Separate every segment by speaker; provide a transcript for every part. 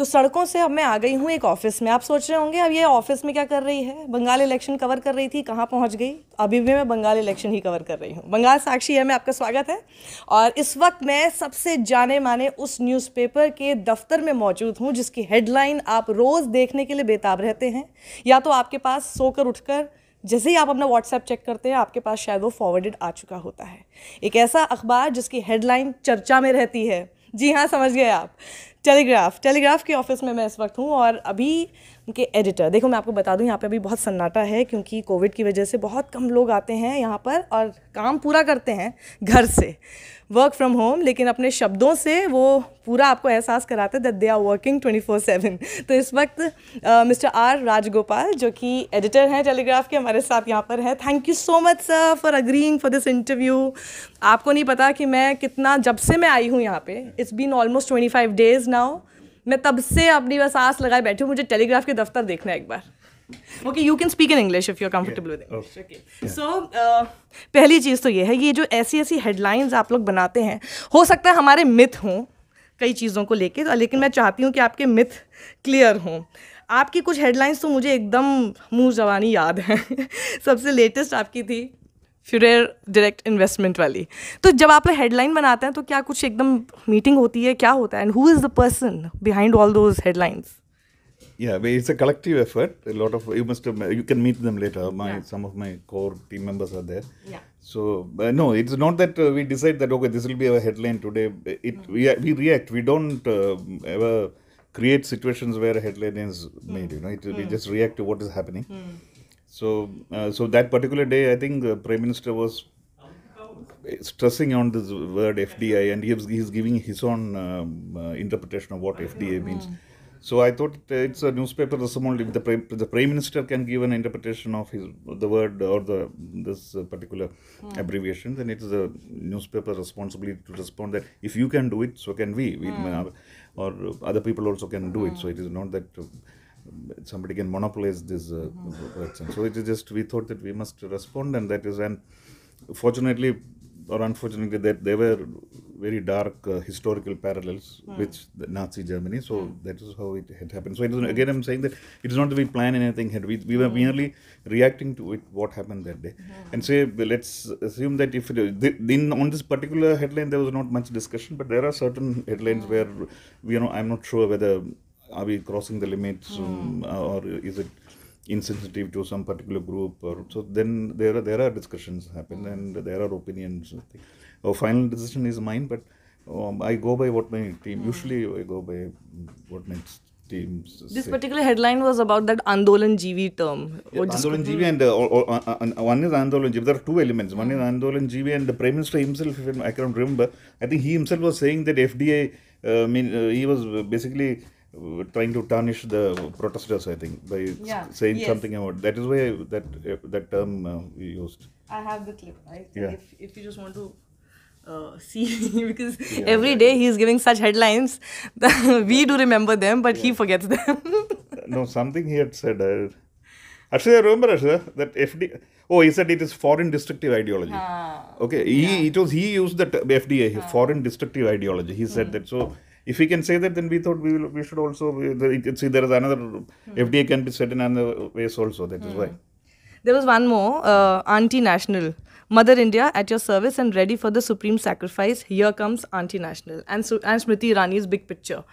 Speaker 1: तो सड़कों से अब मैं आ गई हूँ एक ऑफ़िस में। आप सोच रहे होंगे, अब ये ऑफ़िस में क्या कर रही है? बंगाल इलेक्शन कवर कर रही थी, कहाँ पहुँच गई? अभी भी मैं बंगाल इलेक्शन ही कवर कर रही हूँ। बंगाल साक्षी है, मैं आपका स्वागत है। और इस वक्त मैं सबसे जाने माने उस न्यूज़पेपर के दफ्तर में मौजूद हूँ, जिसकी हेडलाइन आप रोज़ देखने के लिए बेताब रहते हैं। या तो आपके पास सोकर उठकर, जैसे ही आप अपना व्हाट्सएप चेक करते हैं, आपके पास शायद वो फॉरवर्डेड आ चुका होता है। एक ऐसा अखबार जिसकी हेडलाइन चर्चा में रहती है। जी हाँ समझ गए आप। टेलीग्राफ टेलीग्राफ के ऑफ़िस में मैं इस वक्त हूँ और अभी उनके एडिटर। देखो, मैं आपको बता दूँ, यहाँ पे अभी बहुत सन्नाटा है क्योंकि कोविड की वजह से बहुत कम लोग आते हैं यहाँ पर और काम पूरा करते हैं घर से वर्क फ्रॉम होम लेकिन अपने शब्दों से वो पूरा आपको एहसास कराते हैं that they are working twenty four seven तो इस वक्त मिस्टर आर राजगोपाल, जो कि एडिटर हैं टेलीग्राफ के, हमारे साथ यहाँ पर हैं। Thank you so much sir for agreeing for this interview आपको नहीं पता कि मैं कितना, जब से मैं आई हूँ यहाँ पे it's been almost twenty five days now मैं तब से अपनी बस आस लगाए बैठी हूँ मुझे टेलीग्राफ के दफ्तर देखना है एक बार। Okay you can speak in English if you are comfortable with so पहली चीज़ तो ये है ये जो ऐसी ऐसी हेडलाइंस आप लोग बनाते हैं हो सकता है हमारे मिथ हों कई चीज़ों को लेके तो लेकिन मैं चाहती हूँ कि आपके मिथ क्लियर हों। आपकी कुछ हेडलाइंस तो मुझे एकदम मुँह जवानी याद है। सबसे लेटेस्ट आपकी थी फ्यूरेर डायरेक्ट इन्वेस्टमेंट वाली तो जब आप हेडलाइन बनाते हैं तो क्या कुछ एकदम मीटिंग होती है क्या होता है and who is the person behind all those headlines
Speaker 2: Yeah, it's a collective effort. A lot of you must have, you can meet them later. My yeah. some of my core team members are there.
Speaker 1: Yeah.
Speaker 2: So uh, no, it's not that uh, we decide that okay, this will be our headline today. It we we react. We don't uh, ever create situations where a headline is made. You know, it, mm. we just react to what is happening. So uh, so that particular day, I think the prime minister was stressing on this word FDI, and he was, he's giving his own um, uh, interpretation of what FDI means. So I thought uh, it's a newspaper responsibility. The prime, the prime minister can give an interpretation of his the word or the this uh, particular abbreviation. Then it is a newspaper responsibility to respond that if you can do it, so can we. we or other people also can do it. So it is not that. Somebody can monopolize these uh, words. And so it is just we thought that we must respond, and that is and fortunately or unfortunately that there were very dark uh, historical parallels hmm. with the Nazi Germany. So hmm. that is how it had happened. So it is, again, I'm saying that it is not that we plan anything. Had we, we were hmm. merely reacting to it, what happened that day, and say let's assume that if it, in, on this particular headline there was not much discussion, but there are certain headlines where we, you know I'm not sure whether are we crossing the limits um, or is it insensitive to some particular group or so then there are there are discussions happen and there are opinions our final decision is mine but um, i go by what my team usually i go by what my team
Speaker 1: This
Speaker 2: say.
Speaker 1: particular headline was about that Andolan Jeevi term.
Speaker 2: Yeah, Andolan Jeevi and uh, or, or, uh, uh, one is Andolan Jeevi. There are two elements. One is Andolan Jeevi and the Prime Minister himself, if I can't remember, I think he himself was saying that FDI, uh, mean, uh, he was basically trying to tarnish the protesters, I think, by
Speaker 1: Yeah,
Speaker 2: saying
Speaker 1: yes.
Speaker 2: something about that is why that that term uh, we used.
Speaker 1: I have the clip, right?
Speaker 2: Yeah.
Speaker 1: If, if you just want to uh, see, because every day he's giving such headlines, we do remember them, but he forgets them.
Speaker 2: no, something he had said. Uh, actually, I remember Arsha, that FD. Oh, he said it is foreign destructive ideology. Okay, he it was he used that FDA foreign destructive ideology. He said that. So if we can say that, then we thought we will, we should also we- see there is another FDA can be said in another ways also. That is why.
Speaker 1: there was one more, uh, anti-national. Mother India at your service and ready for the supreme sacrifice. Here comes anti-national and, Su- and Smriti Irani's big picture.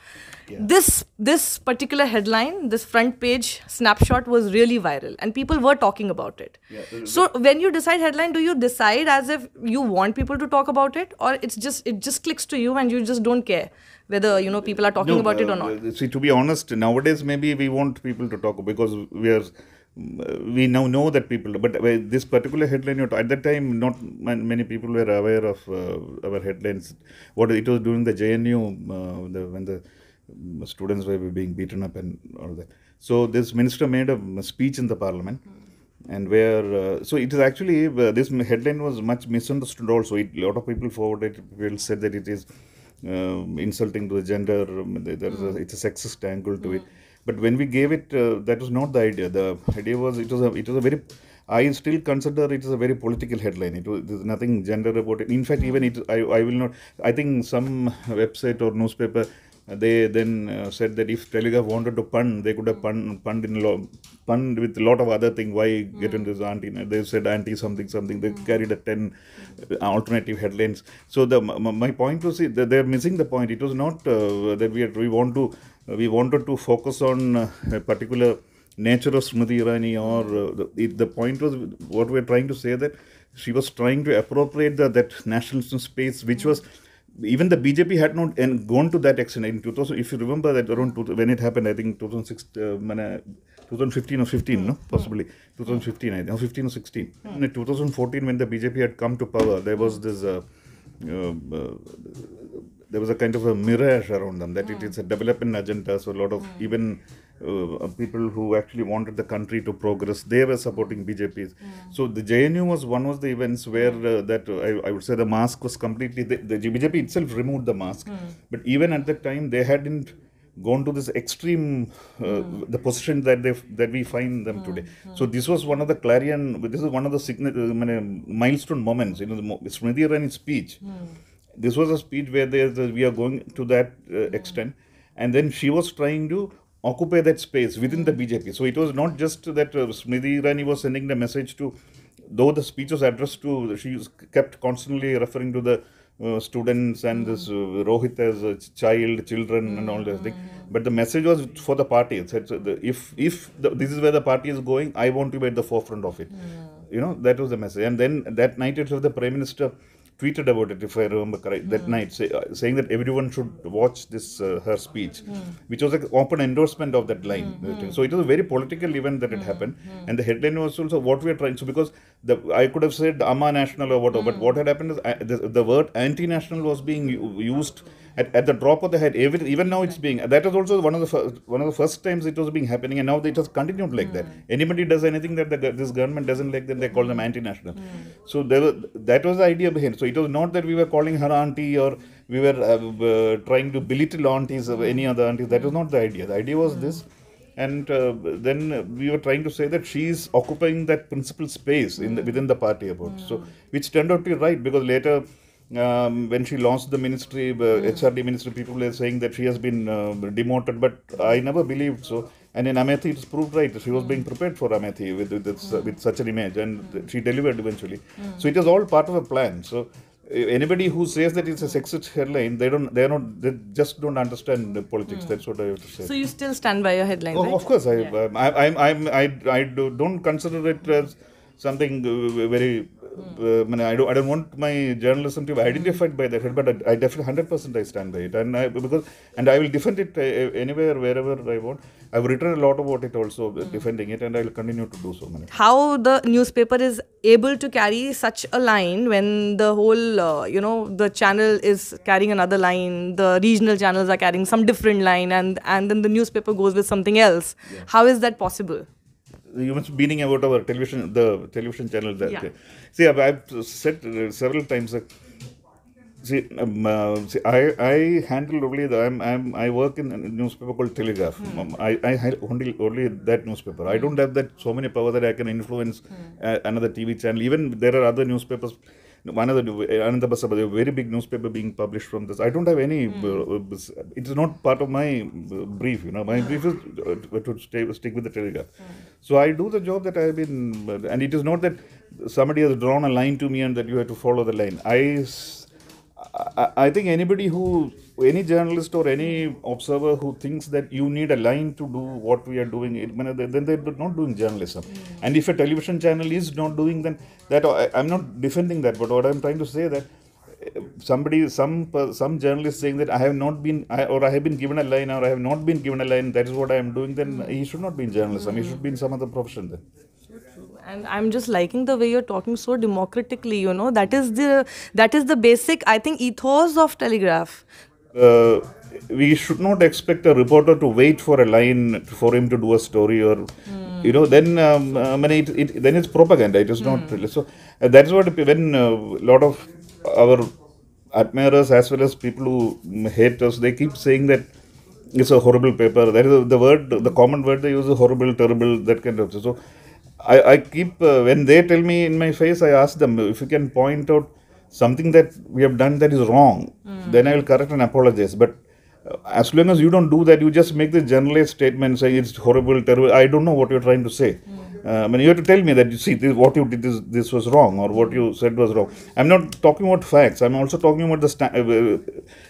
Speaker 1: This this particular headline, this front page snapshot was really viral, and people were talking about it. so when you decide headline, do you decide as if you want people to talk about it, or it's just it just clicks to you and you just don't care whether you know people are talking
Speaker 2: No,
Speaker 1: about it or
Speaker 2: uh,
Speaker 1: not?
Speaker 2: uh, See, to be honest, nowadays maybe we want people to talk because we are. Mm, We now know that people, but uh, this particular headline, at that time, not many people were aware of uh, our headlines. What it was during the JNU, uh, the, when the um, students were being beaten up and all that. So this minister made a speech in the parliament, and where uh, so it is actually uh, this headline was much misunderstood. Also, a lot of people forwarded, people said that it is um, insulting to the gender. um, there- is a, it's a sexist angle to it. But when we gave it, uh, that was not the idea. The idea was it was a it was a very. I still consider it is a very political headline. It was there's nothing gender about it. In fact, even it I, I will not. I think some website or newspaper they then uh, said that if Telegraph wanted to pun, they could have pun, punned in lo- punned with a lot of other thing. Why get into this anti? They said anti something something. They carried a ten uh, alternative headlines. So the my point was that they're missing the point. It was not uh, that we had, we want to we wanted to focus on uh, a particular nature of Smriti Irani or uh, the, the point was what we're trying to say that she was trying to appropriate the, that nationalism space which was even the BJP had not and gone to that extent. In 2000 if you remember that around two, when it happened I think 2006 uh, uh, 2015 or 15 no? Possibly. 2015 I think 15 or 16 in 2014 when the BJP had come to power there was this uh, uh, uh, there was a kind of a mirage around them that it is a development agenda. So a lot of even uh, people who actually wanted the country to progress, they were supporting BJP. So the JNU was one of the events where uh, that uh, I, I would say the mask was completely the, the BJP itself removed the mask, but even at that time they hadn't gone to this extreme uh, the position that they that we find them today. So this was one of the clarion this is one of the signi- uh, milestone moments. You know the Smriti Irani's speech this was a speech where there's a, we are going to that uh, extent. And then she was trying to occupy that space within the bjp so it was not just that uh, smriti irani was sending the message to though the speech was addressed to she was kept constantly referring to the uh, students and this uh, rohit as a child children and all that thing but the message was for the party. It said if if the, this is where the party is going i want to be at the forefront of it. You know that was the message. And then that night itself the prime minister tweeted about it, if I remember correct, that hmm. night, say, uh, saying that everyone should watch this uh, her speech, hmm. which was an open endorsement of that line. Hmm, so it was a very political event that it happened, and the headline was also what we are trying. So because the I could have said Amma National or whatever, but what had happened is uh, the, the word anti-national was being u- used. At, at the drop of the head, every, even now it's being. That was also one of the first, one of the first times it was being happening, and now it has continued like that. Anybody does anything that the, this government doesn't like, then they call them anti-national. So there were, that was the idea behind. So it was not that we were calling her auntie or we were uh, uh, trying to belittle aunties or any other aunties. That was not the idea. The idea was this. And uh, then we were trying to say that she is occupying that principal space in the, within the party about. So, which turned out to be right because later, um, when she launched the ministry, uh, HRD ministry, people were saying that she has been uh, demoted, but I never believed so. And in Amethi, it's proved right. She was being prepared for Amethi with with, this, uh, with such an image, and she delivered eventually. So it was all part of a plan. So anybody who says that it's a sexist headline, they don't, they not, they just don't understand the politics. That's what I have to say.
Speaker 1: So you still stand by your headline,
Speaker 2: Oh,
Speaker 1: right?
Speaker 2: of course, I, um, I, I, I'm, I, I do, don't consider it as something uh, very. Uh, I, mean, I don't. I don't want my journalism to be identified by that, but I, I definitely hundred percent I stand by it, and I because and I will defend it uh, anywhere wherever I want. I've written a lot about it also, uh, defending it, and I will continue to do so. Man.
Speaker 1: how the newspaper is able to carry such a line when the whole uh, you know the channel is carrying another line the regional channels are carrying some different line and and then the newspaper goes with something else how is that possible
Speaker 2: you must be meaning about our television, the television channel. That
Speaker 1: Yeah.
Speaker 2: see, I've, I've said uh, several times. That, see, um, uh, see, I I handle only the I'm, I'm I work in a newspaper called Telegraph. Um, I I handle only only that newspaper. I don't have that so many power that I can influence uh, another TV channel. Even there are other newspapers. One of the Anandabazar, a very big newspaper being published from this. I don't have any. Uh, uh, it is not part of my uh, brief. You know, my brief is uh, to stay stick with the Telegraph. So I do the job that I've been, and it is not that somebody has drawn a line to me and that you have to follow the line. I, I- think anybody who, any journalist or any observer who thinks that you need a line to do what we are doing, then they're not doing journalism. And if a television channel is not doing, then that I, I'm not defending that. But what I'm trying to say that uh, somebody, some some journalist saying that I have not been, or I have been given a line, or I have not been given a line. That is what I am doing. Then he should not be in journalism. He should be in some other profession. Then.
Speaker 1: And i'm just liking the way you're talking so democratically you know. That is the that is the basic i think ethos of telegraph.
Speaker 2: Uh, we should not expect a reporter to wait for a line for him to do a story or you know then um, I mean it, it then it's propaganda. It is not really so uh, that's what when a lot of our admirers as well as people who hate us they keep saying that it's a horrible paper. That is the word the common word they use is horrible terrible that kind of so I, I keep uh, when they tell me in my face I ask them if you can point out something that we have done that is wrong then I will correct and apologize but uh, as long as you don't do that, you just make the generalized statement saying it's horrible, terrible. I don't know what you're trying to say. Uh, I mean, you have to tell me that you see this, what you did this, this was wrong or what you said was wrong. I'm not talking about facts. I'm also talking about the sta- uh,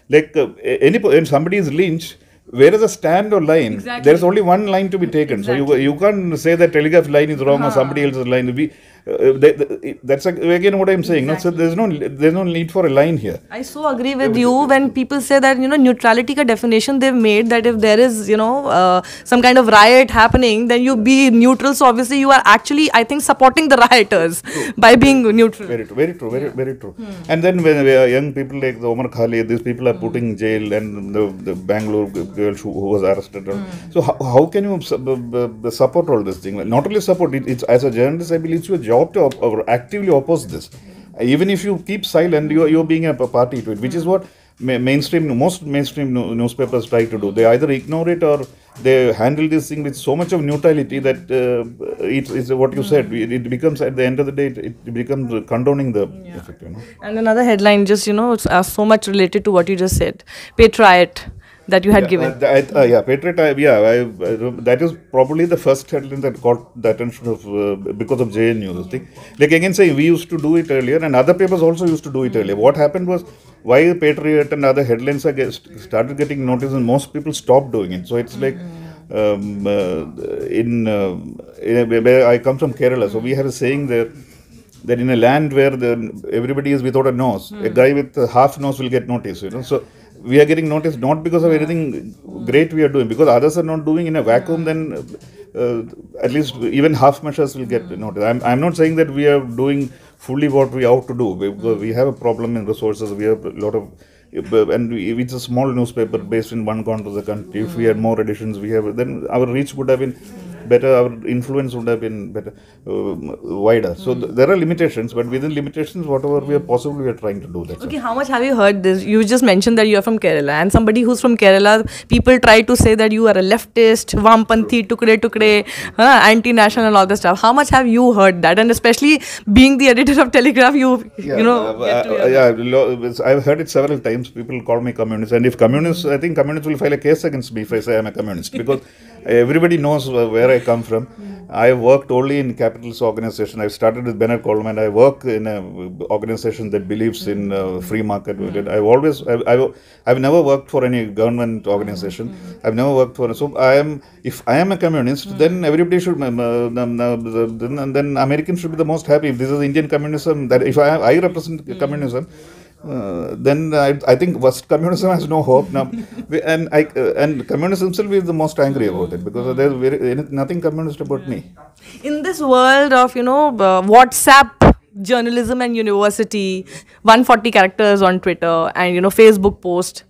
Speaker 2: like uh, any when somebody is lynched. Where is the stand or line?
Speaker 1: Exactly.
Speaker 2: There is only one line to be taken. So you you can't say that telegraph line is wrong or somebody else's line. We, uh, they, they- that's like, again what I'm saying. No, so there's no there's no need for a line here.
Speaker 1: I so agree with you when people say that you know neutrality ka definition they've made that if there is you know uh, some kind of riot happening then you be neutral so obviously you are actually I think supporting the rioters by being neutral.
Speaker 2: Very true, very true, very very true. And then when we are young people like the Umar Khalid, these people are put in jail, and the, the Bangalore girl who, who was arrested. So how, how can you support all this thing? Not only support it, it's as a journalist, I believe it's your job to op- or actively oppose this. Even if you keep silent, you're, you're being a party to it, which is what ma- mainstream most mainstream nu- newspapers try to do. They either ignore it or they handle this thing with so much of neutrality that uh, it's, it's what you said. It, it becomes at the end of the day, it, it becomes condoning the effect. You know.
Speaker 1: And another headline just you know it's, uh, so much related to what you just said patriot that you had
Speaker 2: Yeah,
Speaker 1: given.
Speaker 2: uh, I- uh, yeah, Patriot. I, yeah, I, I, that is probably the first headline that got the attention of uh, because of JNU. Thing, like again, saying we used to do it earlier, and other papers also used to do it earlier. What happened was why Patriot and other headlines are get, started getting noticed, and most people stopped doing it. So it's like. Um, uh, in, uh, in a- where I come from Kerala, so we have a saying there that in a land where the, everybody is without a nose, a guy with a half nose will get noticed. You know, so we are getting noticed not because of anything great we are doing, because others are not doing in a vacuum. Then uh, at least even half measures will get noticed. I'm, I'm not saying that we are doing fully what we ought to do because we have a problem in resources. We have a lot of and it's a small newspaper based in one corner of the country. If we had more editions, we have then our reach would have been better. Our influence would have been better, uh, wider. So th- there are limitations, but within limitations, whatever we are possible, we are trying to do. that.
Speaker 1: Okay, how much have you heard this? You just mentioned that you are from Kerala, and somebody who's from Kerala, people try to say that you are a leftist, Vampanthi, tukde tukde, uh, anti-national, and all this stuff. How much have you heard that? And especially being the editor of Telegraph, you you know.
Speaker 2: uh, uh, yeah, I've heard it several times. People call me communist, and if communists, I think communists will file a case against me if I say I'm a communist because everybody knows where I come from. I have worked only in capitalist organization. I started with Bennett Coleman. I work in an organization that believes in uh, free market. I've always, I've, I've, I've never worked for any government organization. I've never worked for. So I am, if I am a communist, then everybody should, um, uh, um, uh, then, then Americans should be the most happy. If this is Indian communism, that if I, I represent communism. Uh, then I, I think West communism has no hope now, We- and I uh, and communism himself is the most angry about it because there's very, nothing communist about me.
Speaker 1: in this world of you know uh, whatsapp journalism and university 140 characters on twitter and you know facebook post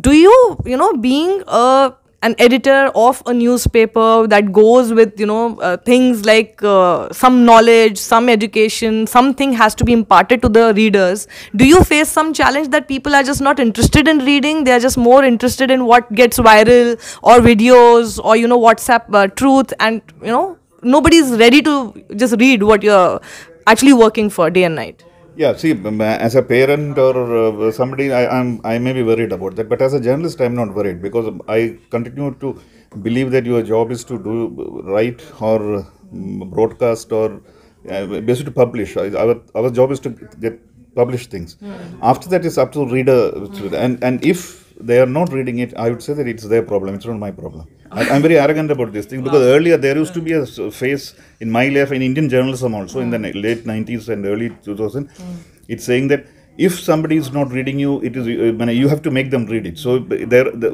Speaker 1: do you you know being a an editor of a newspaper that goes with you know uh, things like uh, some knowledge some education something has to be imparted to the readers. Do you face some challenge that people are just not interested in reading? They are just more interested in what gets viral or videos or you know whatsapp uh, truth and you know nobody is ready to just read what you're actually working for day and night
Speaker 2: Yeah, see, as a parent or uh, somebody, I, I'm I may be worried about that, but as a journalist, I'm not worried because I continue to believe that your job is to do write or um, broadcast or uh, basically to publish. Our our job is to get publish things. After that, it's up to reader, and and if they are not reading it, I would say that it's their problem. It's not my problem. I, I'm very arrogant about this thing because ah. earlier there used to be a ah. phase in my life in Indian journalism also in the ah. late 90s and early 2000. It's saying that if somebody is not reading you, it is uh, you have to make them read it. So there, the,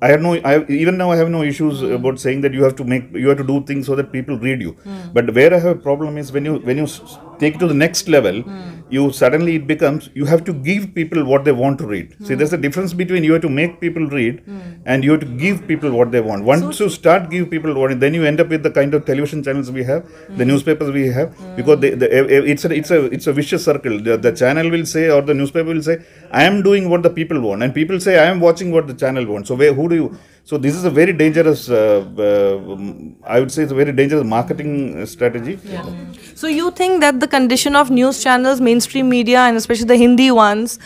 Speaker 2: I have no, I even now I have no issues about saying that you have to make, you have to do things so that people read you. But where I have a problem is when you when you take it to the next level, you suddenly it becomes you have to give people what they want to read. See, there's a difference between you have to make people read and you have to give people what they want. Once you start give people what, then you end up with the kind of television channels we have, the newspapers we have, because they, the, it's a it's a it's a vicious circle. The, the channel will say or the newspaper will say, I am doing what the people want, and people say I am watching what the channel wants. So where who do you? So this is a very dangerous. Uh, uh, I would say it's a very dangerous marketing strategy.
Speaker 1: So you think that the condition of news channels, mainstream media, and especially the Hindi ones,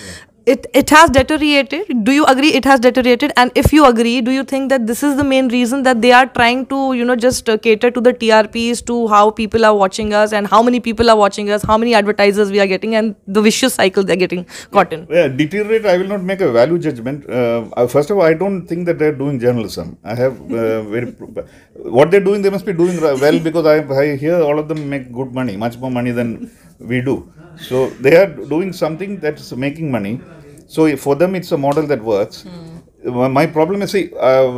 Speaker 1: it it has deteriorated do you agree it has deteriorated and if you agree do you think that this is the main reason that they are trying to you know just uh, cater to the trps to how people are watching us and how many people are watching us how many advertisers we are getting and the vicious cycle they're getting caught in
Speaker 2: Yeah, deteriorate. I will not make a value judgment. Uh, uh, first of all, I don't think that they're doing journalism. I have uh, very what they're doing. They must be doing well because I, I hear all of them make good money, much more money than we do. So they are doing something that's making money. So for them, it's a model that works. My- My problem is, see, uh,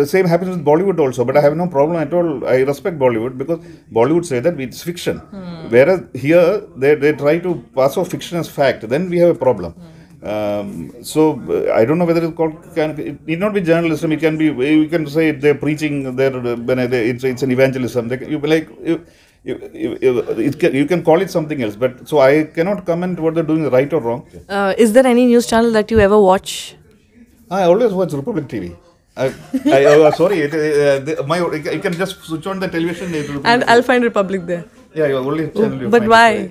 Speaker 2: the same happens with Bollywood also, but I have no problem at all. I respect Bollywood because Bollywood say that it's fiction. Whereas here, they, they try to pass off fiction as fact, then we have a problem. Um, so uh, I don't know whether it's called. Can, it need not be journalism. It can be. You can say they're preaching. They're uh, when it's it's an evangelism. They, you be like. You, you, you, you- it can, you can call it something else, but so I cannot comment what they're doing right or wrong.
Speaker 1: uh, is there any news channel that you ever watch
Speaker 2: I always watch Republic TV. I, I oh, sorry, it, uh, the, my you can just switch on the television.
Speaker 1: and i'll find republic there
Speaker 2: yeah, your only channel. you
Speaker 1: but why?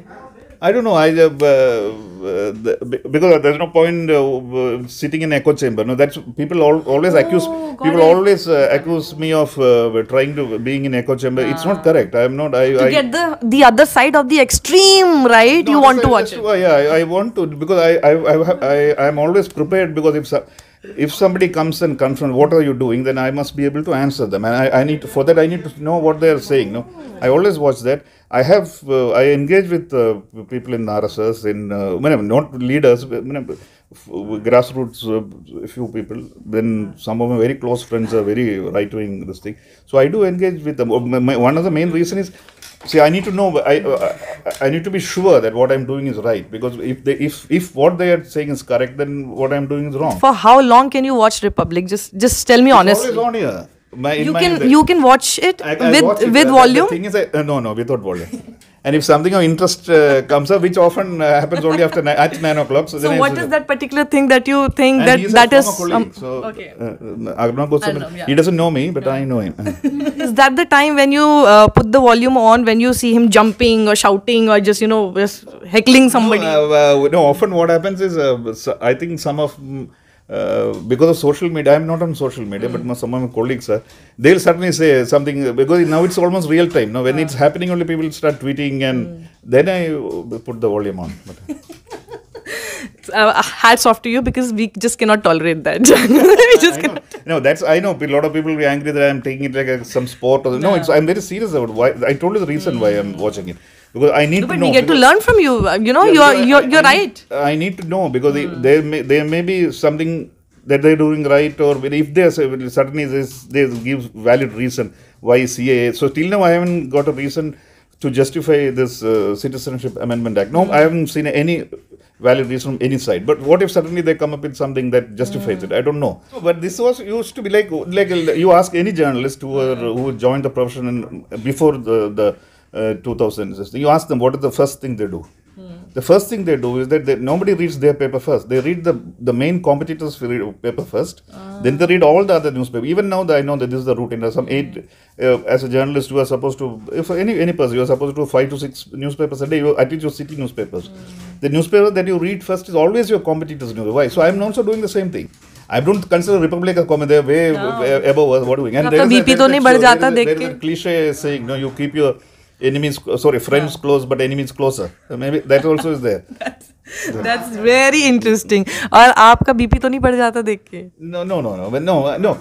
Speaker 2: I don't know. I uh, uh, the, because there's no point uh, uh, sitting in echo chamber. No, that's people al- always accuse
Speaker 1: Oh, got
Speaker 2: people
Speaker 1: it.
Speaker 2: always uh, accuse me of uh, trying to being in echo chamber. It's not correct. I am not. I,
Speaker 1: to
Speaker 2: I
Speaker 1: get the the other side of the extreme right you want to watch it
Speaker 2: why, yeah, I, I want to because I I I I I am always prepared because if so- if somebody comes and confronts what are you doing, then I must be able to answer them, and I, I need to, for that I need to know what they are saying. No, I always watch that. I have uh, I engage with uh, people in RSS in uh, not leaders, but grassroots, uh, a few people. Then some of my very close friends are very right wing. This thing, so I do engage with them. My- one of the main reason is See, I need to know. I, uh, I need to be sure that what I'm doing is right because if they, if if what they are saying is correct, then what I'm doing is wrong.
Speaker 1: for how long can you watch republic just just tell me
Speaker 2: It's
Speaker 1: honestly
Speaker 2: always on here. My,
Speaker 1: you
Speaker 2: my-
Speaker 1: can you can watch it
Speaker 2: I, I
Speaker 1: with
Speaker 2: watch it.
Speaker 1: with
Speaker 2: Uh,
Speaker 1: volume
Speaker 2: The thing is, I, uh, no, no, without volume. and if something of interest uh, comes up, which often uh, happens only after ni- at nine o'clock, so,
Speaker 1: so
Speaker 2: then I
Speaker 1: what
Speaker 2: say-
Speaker 1: is that particular thing that you think
Speaker 2: And
Speaker 1: that
Speaker 2: he's
Speaker 1: that
Speaker 2: a
Speaker 1: is
Speaker 2: former
Speaker 1: um,
Speaker 2: so
Speaker 1: okay
Speaker 2: uh, uh, Arnab
Speaker 1: yeah.
Speaker 2: he doesn't know me, but I know him.
Speaker 1: is that the time when you uh, put the volume on when you see him jumping or shouting or just you know just heckling somebody
Speaker 2: No, uh, uh, no, often what happens is, uh, so- I think some of, mm, because of social media, I'm not on social media, but my, some of my colleagues are, they'll certainly say something, uh, because now it's almost real time. Now, when it's happening, only people start tweeting, and then I uh, put the volume on. But,
Speaker 1: uh, hats off to you because we just cannot tolerate that we just cannot.
Speaker 2: No, that's I know. A lot of people will be angry that I'm taking it like a, some sport. Or, no, it's I'm very serious about why. I told you the reason why I'm watching it because I need to
Speaker 1: but
Speaker 2: know.
Speaker 1: we get to learn from you uh, you know
Speaker 2: Yeah,
Speaker 1: you're you're,
Speaker 2: I-
Speaker 1: you're
Speaker 2: I
Speaker 1: right
Speaker 2: Need, I need to know because they, there may there may be something that they're doing right, or if there's a- certainly this they give valid reason why CAA. So till now I haven't got a reason to justify this uh, Citizenship Amendment Act. No, I haven't seen any valid reason from any side. But what if suddenly they come up with something that justifies it? I don't know. But this was used to be like like you ask any journalist who were, who joined the profession in, before the the 2000s. 2000. You ask them what is the first thing they do. The first thing they do is that they, nobody reads their paper first. They read the, the main competitors' paper first. Uh. Then they read all the other newspapers. Even now, I know that this is the routine. Some eight. Uh, as a journalist, you are supposed to, if any any person, you are supposed to five to six newspapers a day. You, teach you your city newspapers. The newspaper that you read first is always your competitors' newspaper. Why? So I am also doing the same thing. I don't consider Republic a comedy. Way above. What doing? And there is, a, there is, cliche saying, no, you keep your enemies, sorry, friends close, but enemies closer. So maybe that also is there.
Speaker 1: that's very interesting और आपका BP तो नहीं बढ़ जाता देख के
Speaker 2: No, no, no, no, but no, uh, no.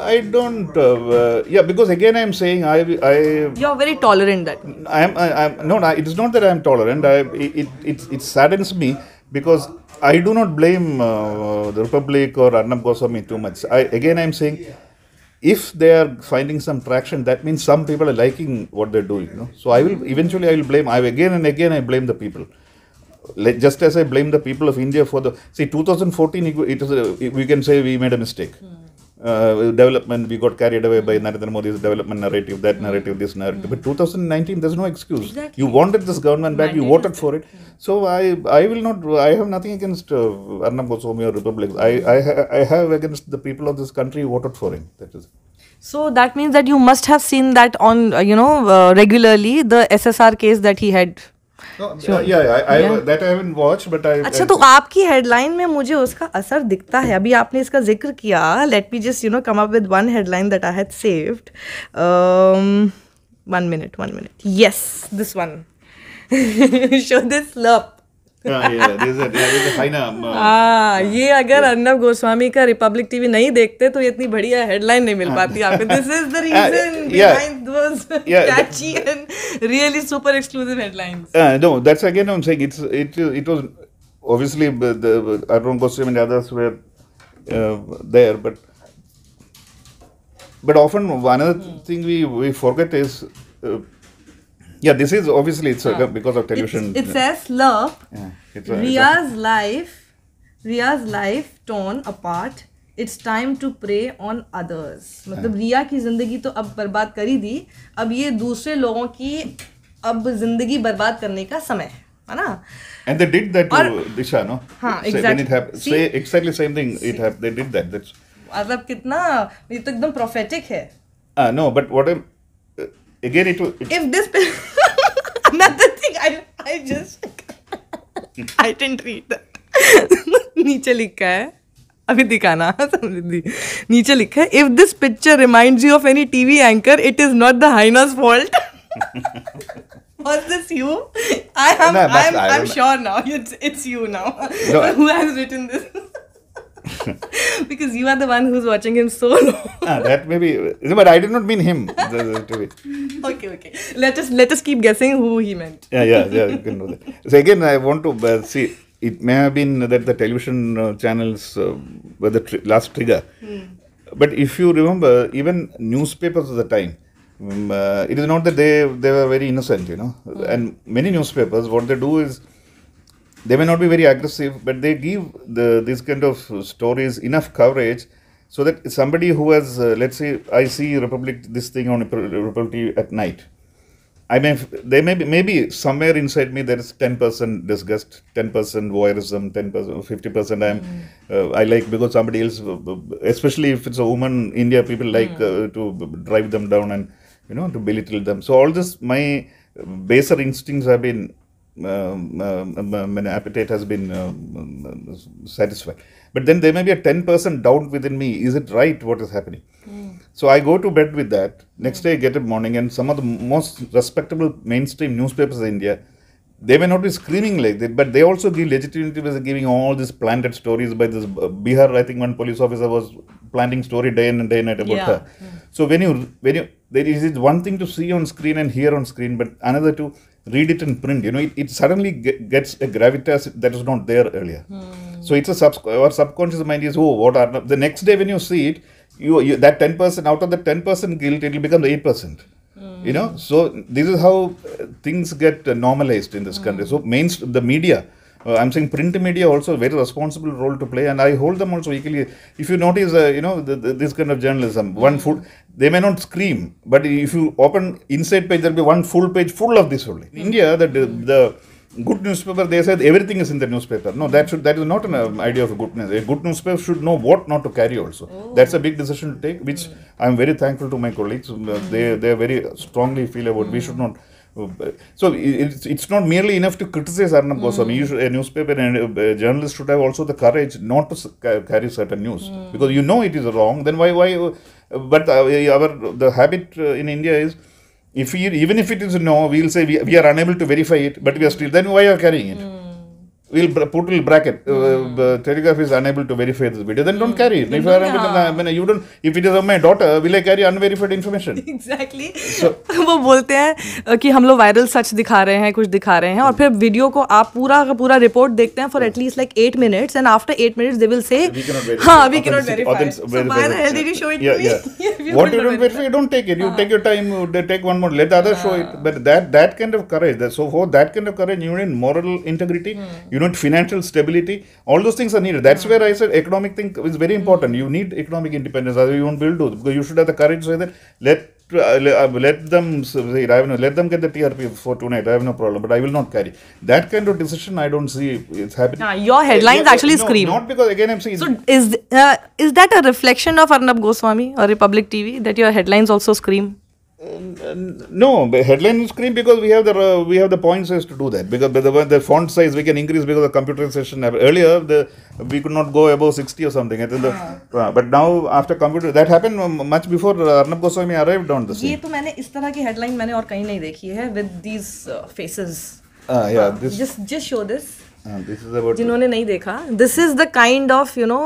Speaker 2: I don't. Uh, uh, yeah, because again, I'm saying I, I,
Speaker 1: you're very tolerant that
Speaker 2: I am, I, I'm no, no. It is not that I am tolerant. I, it, it, it saddens me because I do not blame uh, the Republic or Arnab Goswami too much. I again, I'm saying. If they are finding some traction, that means some people are liking what they're doing. You know? So I will eventually I will blame. I again and again I blame the people. Just as I blame the people of India for the see 2014 it was- a, we can say we made a mistake. Hmm. Uh, development we got carried away by Narendra Modi's development narrative, that narrative, this narrative. But 2019 there's no excuse.
Speaker 1: Exactly.
Speaker 2: You wanted this government back, you voted for it. So I I will not. I have nothing against uh, Arnab Goswami or Republic. I I, ha- I have against the people of this country who voted for him. That is.
Speaker 1: so that means that you must have seen that on uh, you know uh, regularly the ssr case that he had अच्छा तो आपकी headline में मुझे उसका असर दिखता है। अभी आपने इसका ज़िक्र किया। Let me just you know come up with one headline that I had
Speaker 2: saved one minute one minute yes this one show this
Speaker 1: love ये अगर अर्नब गोस्वामी का रिपब्लिक टीवी नहीं देखते तो इतनी बढ़िया हेडलाइन नहीं मिल पाती आपको this is the reason
Speaker 2: yeah.
Speaker 1: Behind those
Speaker 2: Yeah,
Speaker 1: catchy and really super exclusive headlines
Speaker 2: Uh, no, that's again I'm saying it's it it was obviously b- the Arun Goswami and others were uh, there, but but often another thing we we forget is uh, yeah this is obviously it's uh, because of television.
Speaker 1: it says love
Speaker 2: yeah, it's a, Ria's it's a-
Speaker 1: life, Ria's life torn apart. It's time to prey on others. मतलब रिया की ज़िंदगी तो अब बर्बाद कर ही दी अब ये दूसरे लोगों की अब ज़िंदगी बर्बाद करने का समय है है ना
Speaker 2: and they did that
Speaker 1: और, to
Speaker 2: Disha, no?
Speaker 1: हाँ, exactly.
Speaker 2: it happened,
Speaker 1: See?
Speaker 2: say exactly same thing. see, It happened. They did that. That's
Speaker 1: मतलब कितना ये तो एकदम प्रोफेटिक है
Speaker 2: uh, no, but what I'm uh, again it, was- it
Speaker 1: if this another thing I I just I didn't read that नीचे लिखा है अभी दिखाना समृद्धि नीचे लिखा है if this picture reminds you of any TV anchor it is not the हाइना's fault Was this you? I am.
Speaker 2: No, but
Speaker 1: I'm.
Speaker 2: I
Speaker 1: I'm
Speaker 2: don't-
Speaker 1: sure now. It's it's you now.
Speaker 2: No.
Speaker 1: Who has written this? because you are the one who's watching him so long.
Speaker 2: ah, that maybe, no, but I did not mean him. the- the TV.
Speaker 1: okay, okay. Let us let us keep guessing who he meant.
Speaker 2: yeah, yeah, yeah, you can do that. So again, I want to uh, see. It may have been that the television uh, channels uh, were the tri- last trigger, but if you remember, even newspapers of the time, um, uh, it is not that they they were very innocent, you know. And many newspapers, what they do is they may not be very aggressive, but they give the this kind of stories enough coverage so that somebody who has, uh, let's say, I see Republic this thing on Republic at night. I may there may be maybe somewhere inside me there is ten percent disgust, ten percent voyeurism, ten percent, fifty percent. I'm uh, I like because somebody else, uh, especially if it's a woman. India people like uh, to drive them down and you know to belittle them. So all this my baser instincts have been my appetite has been um, um, satisfied. But then there may be a 10% doubt within me. Is it right what is happening? So I go to bed with that. Next day I get up morning and some of the most respectable mainstream newspapers in India, they may not be screaming like that, but they also give legitimacy by giving all these planted stories by this uh, Bihar. I think one police officer was planting story day in and day night about
Speaker 1: Yeah.
Speaker 2: her. So when you when you there is is one thing to see on screen and hear on screen, but another to read it in print. You know, it, it suddenly ge- gets a gravitas that was not there earlier. Hmm. So it's a sub our subconscious mind is oh what are the next day when you see it, you, you that ten percent out of the ten percent guilt it will become the eight percent. Hmm. You know, so this is how things get normalized in this country. Hmm. So main the media. Uh, I'm saying print media also a very responsible role to play, and I hold them also equally. If you notice, uh, you know, the, the, this kind of journalism, one full, they may not scream, but if you open inside page, there'll be one full page full of this only. In India, the, the good newspaper, they said everything is in the newspaper. No, that should that is not an um, idea of a good news. A good newspaper should know what not to carry also. That's a big decision to take, which I'm very thankful to my colleagues. Uh, They they very strongly feel about. We should not. So it's, it's not merely enough to criticize Arnab Goswami. You should, a newspaper and a, journalist should have also the courage not to carry certain news because you know it is wrong. Then why why? But uh, our the habit uh, in India is if we, even if it is no, we'll say we, we are unable to verify it, but we are still. Then why are you carrying it? We'll put little bracket. Mm. Uh, the telegraph is unable to verify this video. Then mm. don't carry it. If, you are unable to- I mean, you don't. If it is of my daughter, will I carry unverified information?
Speaker 1: Exactly वो बोलते हैं कि हम लोग viral सच दिखा रहे हैं कुछ दिखा रहे हैं और फिर वीडियो को आप पूरा का पूरा रिपोर्ट देखते हैं for at least like eight minutes and after eight minutes they will say
Speaker 2: We cannot verify.
Speaker 1: हाँ
Speaker 2: we
Speaker 1: cannot
Speaker 2: verify
Speaker 1: so why the
Speaker 2: it.
Speaker 1: Hell did you show it
Speaker 2: yeah, yeah. what you don't verify, you don't take it. You take your time. you take one more. Let the other show it. But that that kind of courage. That, so for that kind of courage, you need moral integrity. You need financial stability. All those things are needed. That's where I said economic thing is very important. You need economic independence. Otherwise, you won't be able to. Because you should have the courage to say that let. Uh, let, uh, them say. I have no, let them get the TRP for tonight. I have no problem, but I will not carry that kind of decision. I don't see it's happening.
Speaker 1: हाँ, your headlines
Speaker 2: Yeah,
Speaker 1: actually
Speaker 2: no,
Speaker 1: scream.
Speaker 2: Not because again I'm saying
Speaker 1: So is uh, is that a reflection of Arnab Goswami or Republic TV that your headlines also scream?
Speaker 2: No, but headline screen because we have the uh, we have the point size to do that because the, the, the font size we can increase because of computerization. Earlier, the we could not go above sixty or something. I think the, uh, but now after computer that happened um, much before uh, Arnab Goswami arrived on the
Speaker 1: ये
Speaker 2: scene.
Speaker 1: तो मैंने इस तरह की headline मैंने और कहीं नहीं देखी है with these faces
Speaker 2: Uh, yeah, this
Speaker 1: just just show this
Speaker 2: uh, this is about
Speaker 1: जिन्होंने नहीं देखा this is the kind of you know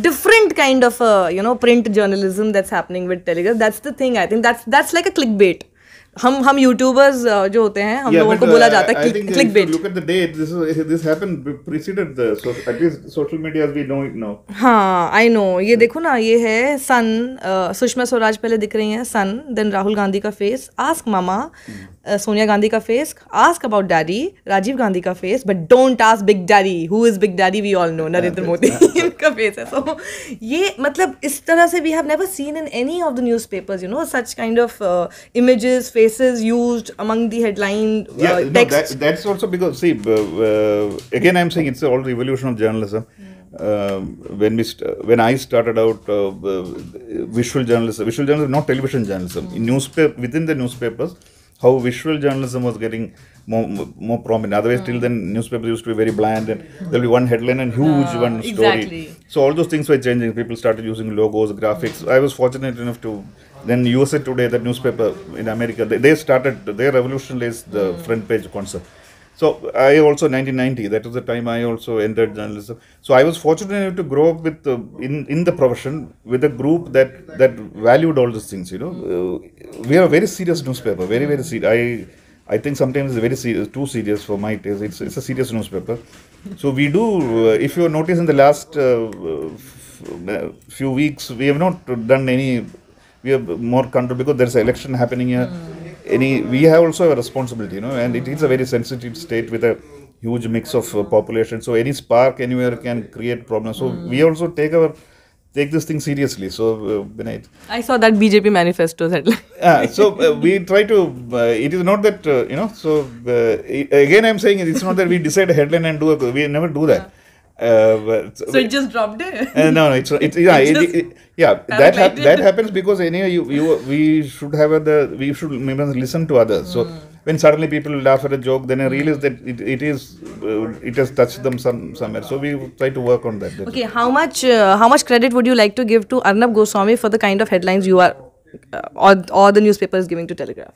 Speaker 1: different kind of uh, you know print journalism that's happening with telegraph that's the thing i think that's that's like a clickbait हम हम YouTubers जो होते हैं हम
Speaker 2: yeah,
Speaker 1: लोगों को बोला जाता है
Speaker 2: click
Speaker 1: bait
Speaker 2: look at the date this this happened preceded the at least social media as we know it now
Speaker 1: हाँ आई नो ये देखो ना ये है सन सुषमा स्वराज पहले दिख रही हैं सन देन राहुल गांधी का फेस आस्क मामा सोनिया गांधी का face ask about daddy Rajiv Gandhi का face but don't ask big daddy who is big daddy we all know Narendra Modi इनका फेस है सो ये मतलब इस तरह से we have never seen in any of the news papers you know such kind of images faces used among the headline
Speaker 2: Yeah, no,
Speaker 1: text
Speaker 2: that, that's also because see uh, uh, again I'm saying it's all the evolution of journalism. Um when we st- when I started out uh, uh, visual journalism, visual journalism, not television journalism. In newspaper within the newspapers, how visual journalism was getting more more prominent. Otherwise, till hmm. then newspapers used to be very bland and there'll be one headline and huge uh, one story.
Speaker 1: exactly.
Speaker 2: So all those things were changing. People started using logos, graphics. I was fortunate enough to then USA Today, the newspaper in America, they, they started they revolutionized the hmm. front page concept. So I also 1990 that was the time I also entered journalism. So I was fortunate enough to grow up with uh, in in the profession with a group that that valued all these things. You know, uh, we are a very serious newspaper, very very serious. I I think sometimes it's very serious, too serious for my taste. It's, it's a serious newspaper. So we do, uh, if you notice in the last uh, few weeks, we have not done any, we have more control because there's election happening here. Any, we have also a responsibility, you know, and it is a very sensitive state with a huge mix of uh, population. So any spark anywhere can create problems. So we also take our, take this thing seriously. So, uh,
Speaker 1: I saw that BJP manifesto headline.
Speaker 2: Ah, so uh, we try to. Uh, it is not that uh, you know. So uh, again, I'm saying it's not that we decide a headline and do a. We never do that. Uh, but-
Speaker 1: So it just dropped it.
Speaker 2: uh, no, no, it's it's yeah,
Speaker 1: It
Speaker 2: it, it- yeah. That hap- that happens because anyway, you you we should have a, the we should maybe listen to others. So
Speaker 1: Hmm.
Speaker 2: when suddenly people laugh at a joke, then I realize that it, it is uh, it has touched them some somewhere. So we try to work on that.
Speaker 1: Okay, how much uh, how much credit would you like to give to Arnab Goswami for the kind of headlines you are uh, or or the newspaper is giving to Telegraph?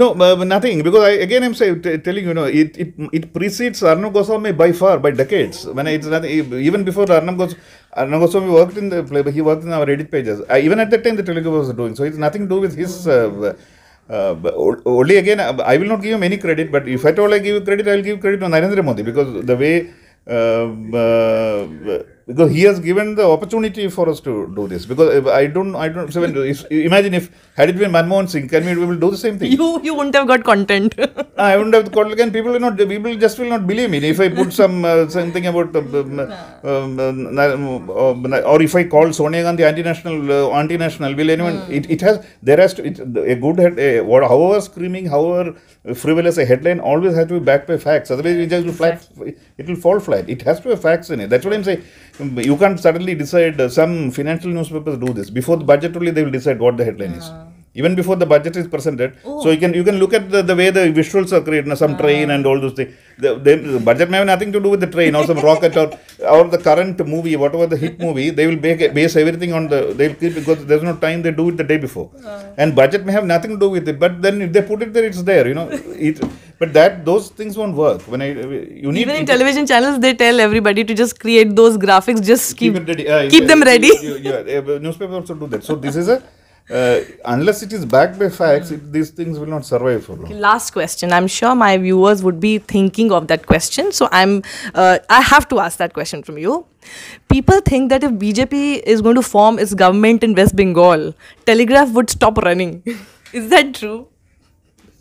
Speaker 2: No, uh, nothing. Because I, again, I'm say, t- telling you, know, it, it it precedes Arnab Goswami by far, by decades. When I, it's nothing, even before Arnab, Gos, Arnab Goswami worked in the play, he worked in our edit pages. Uh, even at that time, the Telugu was doing. So it's nothing to do with his. Uh, uh, only again, uh, I will not give him any credit. But if at all I give credit, I will give credit to Narendra Modi because the way. Um, uh, because he has given the opportunity for us to do this. Because if I don't, I don't. So when, if, imagine if had it been Manmohan Singh, can we, we will do the same thing?
Speaker 1: You you wouldn't have got content.
Speaker 2: I wouldn't have called again. People will not. People just will not believe me if I put some uh, something about uh, um, um, um, uh, or if I call Sonia Gandhi anti-national, uh, anti-national. Will anyone? It, it has there has to it, a good head. A, what, however screaming, however frivolous a headline, always has to be backed by facts. Otherwise, it just will flat. It will fall flat. It has to have facts in it. That's what I'm saying. You can't suddenly decide. Uh, some financial newspapers do this before the budget only. They will decide what the headline is even before the budget is presented. So you can you can look at the, the way the visuals are created, some train and all those things. The, the, the budget may have nothing to do with the train or some rocket or or the current movie, whatever the hit movie. They will base, base everything on the they'll keep because there's no time they do it the day before, and budget may have nothing to do with it. But then if they put it there, it's there. You know, it. But that those things won't work. When I you need
Speaker 1: Even in television channels, they tell everybody to just create those graphics. Just keep
Speaker 2: keep it ready. Uh,
Speaker 1: keep
Speaker 2: you-
Speaker 1: them ready.
Speaker 2: yeah, uh, newspapers also do that. So this is a uh, unless it is backed by facts, it, these things will not survive for long.
Speaker 1: Last question. I'm sure my viewers would be thinking of that question. So I'm uh, I have to ask that question from you. People think that if BJP is going to form its government in West Bengal, Telegraph would stop running. is that true?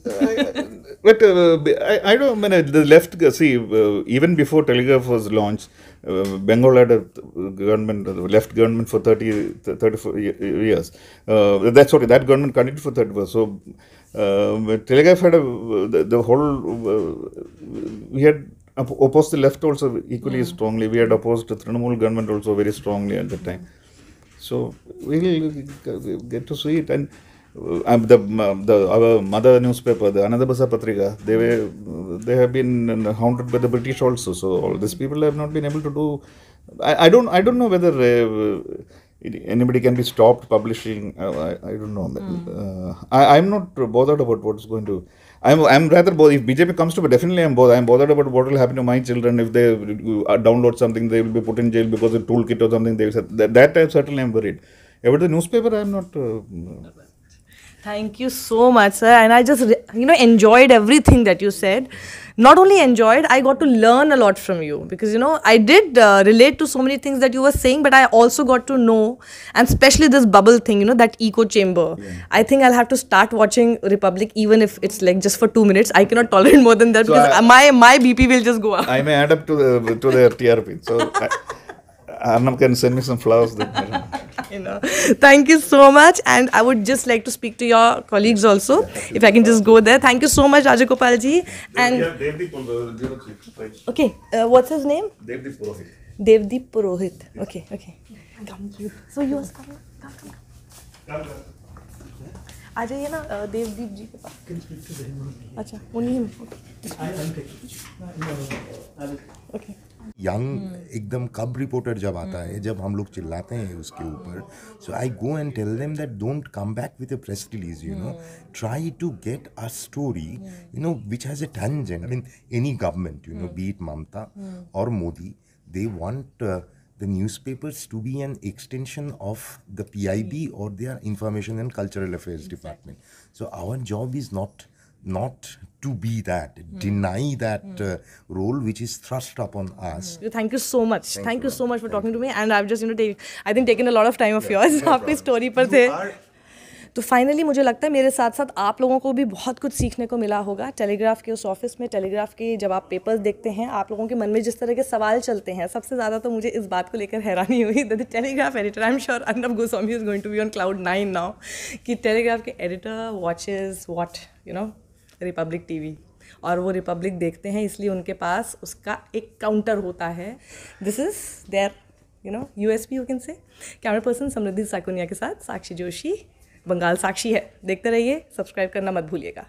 Speaker 2: But uh, I, I don't mean uh, the left. uh, See, uh, even before Telegraph was launched, uh, Bengal had a government, uh, left government for 30, 34 years. Uh, that's what that government continued for 30 years. So, uh, Telegraph had a the, the whole. Uh, we had opposed the left also equally strongly. We had opposed the Trinamool government also very strongly at the time. So we'll get to see it. And uh, the, the our mother newspaper, the Anandabazar Patrika, they were they have been hounded by the British also. So all these people have not been able to do. I, I don't I don't know whether uh, anybody can be stopped publishing. Uh, I, I don't know. Uh, I, I'm not bothered about what's going to. I'm I'm rather bothered. If BJP comes to, but definitely I'm bothered. I'm bothered about what will happen to my children if they uh, download something. They will be put in jail because of toolkit or something. They will say, that that I certainly am worried. About the newspaper, I'm not.
Speaker 1: Thank you so much, sir. And I just, you know, enjoyed everything that you said. Not only enjoyed, I got to learn a lot from you because, you know, I did uh, relate to so many things that you were saying, but I also got to know, and especially this bubble thing, you know, that echo chamber. I think I'll have to start watching Republic, even if it's like just for two minutes. I cannot tolerate more than that
Speaker 2: So
Speaker 1: because
Speaker 2: I-
Speaker 1: my my BP will just go up.
Speaker 2: I may add up to the to their TRP. So I, Arnab can send me some flowers. Then.
Speaker 1: you know. Thank you so much. And I would just like to speak to your colleagues also, if I can just go there. Thank you so much, Rajagopal ji. And okay, uh, what's his name? Devdeep Purohit. Devdeep Purohit. Okay, okay. Come. So you was coming. Come, come, come. come, come. आ जाइए ना uh, Devdeep जी के पास अच्छा उन्हीं में okay
Speaker 3: young hmm. एकदम कब reporter जब आता है जब हम लोग चिल्लाते हैं उसके ऊपर so I go and tell them that don't come back with a press release you know try to get a story you know which has a tension I mean any government you know be it Mamata और Modi they want the newspapers to be an extension of the P I B और they are information and cultural affairs department so our job is not not to be that, mm. deny that mm. uh, role which is thrust upon us.
Speaker 1: Thank you so much thank you so much for talking to me and I just you know I think taken a lot of time of yours आपकी story पर थे तो finally मुझे लगता है मेरे साथ साथ आप लोगों को भी बहुत कुछ सीखने को मिला होगा टेलीग्राफ के उस ऑफ़िस में टेलीग्राफ के जब आप पेपर्स देखते हैं आप लोगों के मन में जिस तरह के सवाल चलते हैं सबसे ज़्यादा तो मुझे इस बात को लेकर हैरानी हुई the Telegraph editor I am sure Arnab Goswami is going to be on cloud nine now कि टेलीग्राफ के editor watches what you know Republic TV और वो रिपब्लिक देखते हैं, इसलिए उनके पास उसका एक काउंटर होता है। This is there you know U S P you can say camera person Samriddhi Sakunia के साथ, साक्षी जोशी, बंगाल साक्षी है। देखते रहिए सब्सक्राइब करना मत भूलिएगा।